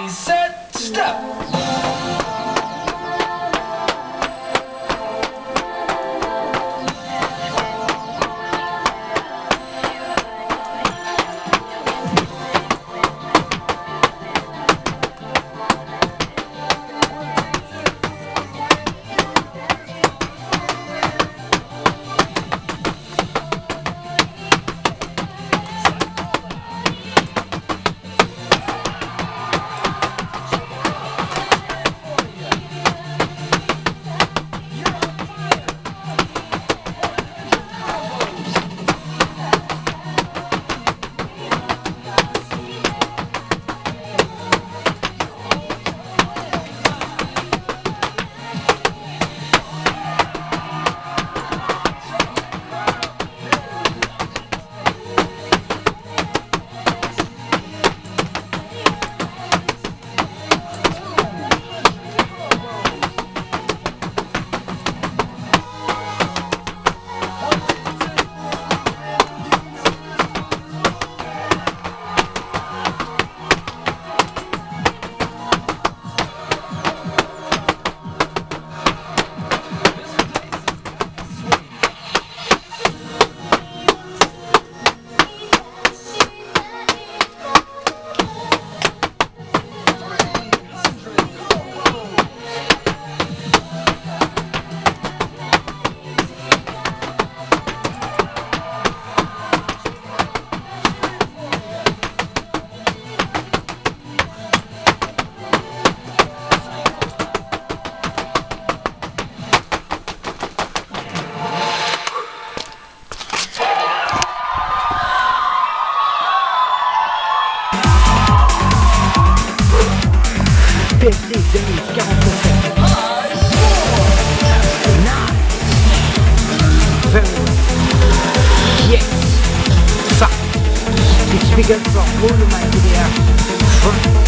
Ready, PSD 2047. Nice. Very nice. Yes. Ça. It's big up for all my idea.